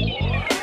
Música